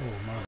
Oh man.